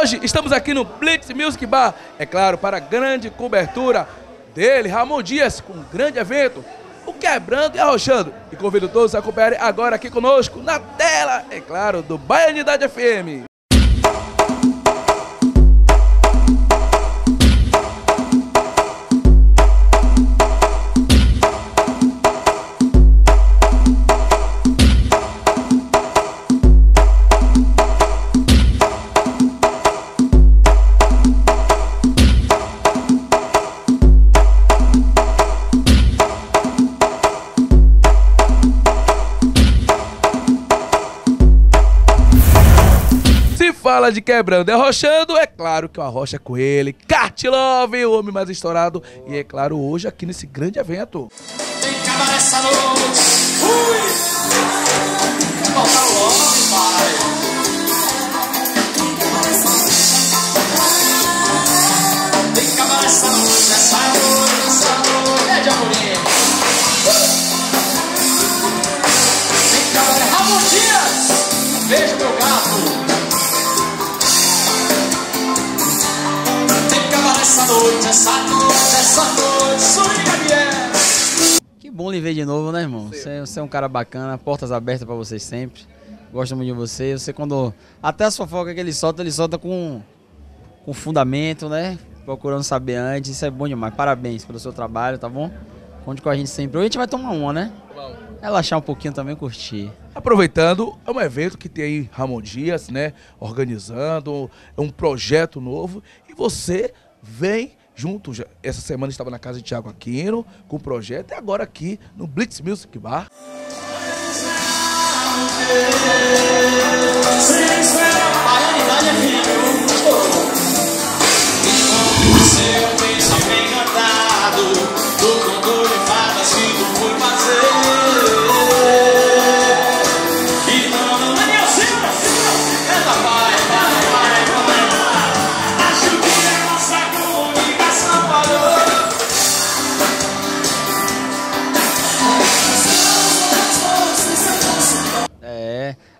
Hoje estamos aqui no Blitz Music Bar, é claro, para a grande cobertura dele, Ramon Dias, com um grande evento, o Quebrando e Arrochando. E convido todos a acompanharem agora aqui conosco, na tela, é claro, do Baianidade FM. Fala de quebrando e arrochando, é claro que o arrocha é com ele, Cat Love, o homem mais estourado. E é claro, hoje aqui nesse grande evento. Tem que acabar essa noite. Ui! Volta logo, pai. Noite, essa noite, essa noite. Swing again. Que bom lhe ver de novo, né, irmão? Você, você é um cara bacana, portas abertas pra vocês sempre. Gosto muito de você. Você quando. Até as fofocas que ele solta, ele solta com, com fundamento, né? Procurando saber antes. Isso é bom demais. Parabéns pelo seu trabalho, tá bom? Conte com a gente sempre. Hoje a gente vai tomar uma, né? Relaxar um pouquinho também, curtir. Aproveitando, é um evento que tem aí Ramon Dias, né? Organizando, é um projeto novo. E você vem junto. já- Essa semana estava na casa de Thiago Aquino com o projeto. E agora aqui no Blitz Music Bar.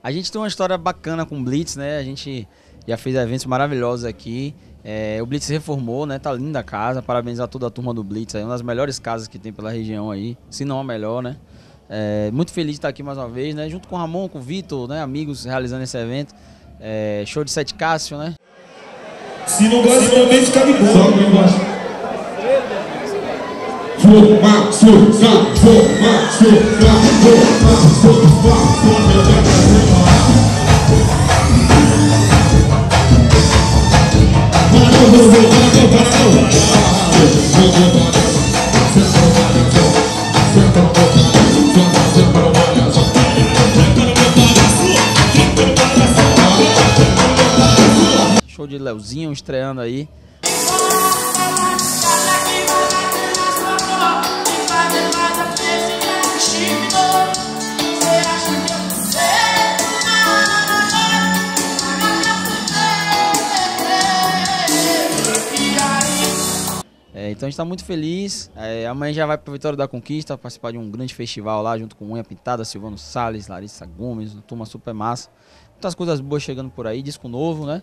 A gente tem uma história bacana com o Blitz, né? A gente já fez eventos maravilhosos aqui. É, o Blitz reformou, né? Tá linda a casa. Parabéns a toda a turma do Blitz. É uma das melhores casas que tem pela região aí. Se não a melhor, né? É, muito feliz de estar aqui mais uma vez, né? Junto com o Ramon, com o Vitor, né? Amigos realizando esse evento. É, show de Sete Cássio, né? Se não gosta de momento, fica de boa. Só quem gosta. Formação? Formação, sabe? Formação, formação, Show de Leozinho estreando aí. Então a gente tá muito feliz. É, amanhã já vai pra Vitória da Conquista participar de um grande festival lá, junto com Unha Pintada, Silvano Salles, Larissa Gomes, uma turma super massa. Muitas coisas boas chegando por aí, disco novo, né?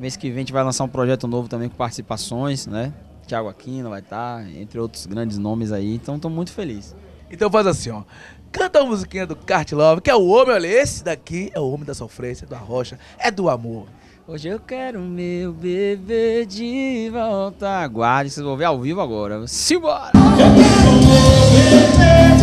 Mês que vem a gente vai lançar um projeto novo também com participações, né? Tiago Aquino vai estar, entre outros grandes nomes aí. Então tô muito feliz. Então faz assim, ó. Canta a musiquinha do Cart Love, que é o homem, olha, esse daqui é o homem da sofrência, da rocha, é do amor. Hoje eu quero meu bebê de volta. Aguarde, vocês vão ver ao vivo agora. Simbora! Bota a primeira